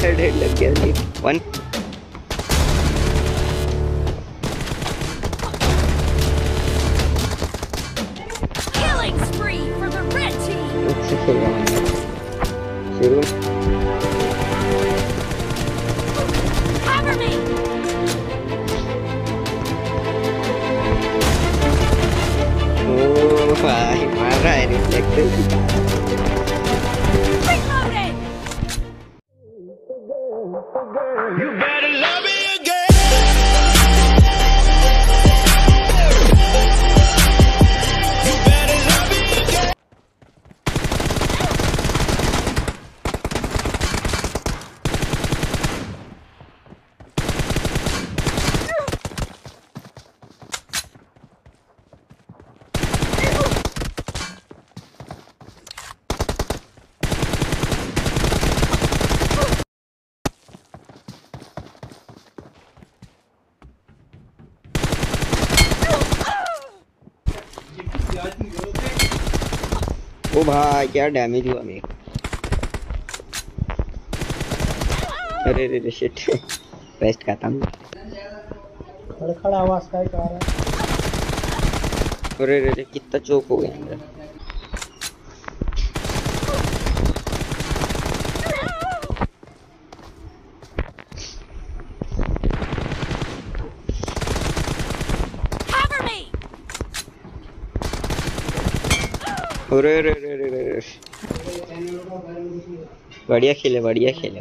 carry. One. Killing spree for the red team. अच्छा खेल रहा You better love ओ भाई क्या डैमेज हुआ मेरे अरे रे रे शिट वेस्ट खत्म खड़खड़ आवाज़ का ही आ रहा है। अरे रे रे कितना चौक हो गया अंदर अरे रे रे रे रे बढ़िया खेले बढ़िया खेले।